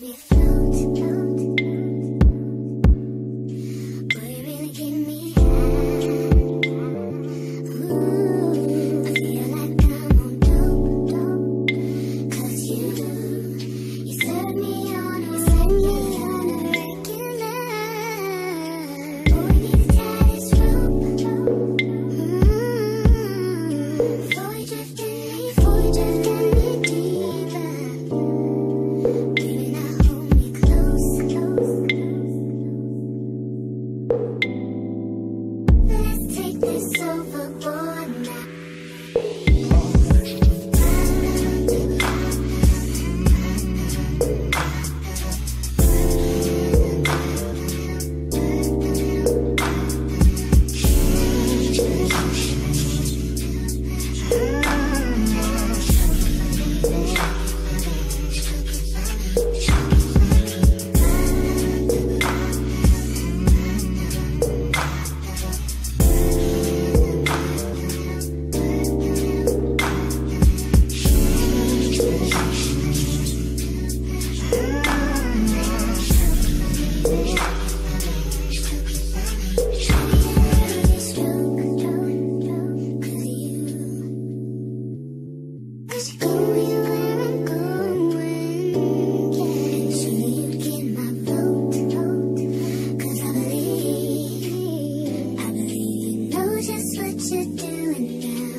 we float. Just what you're doing now.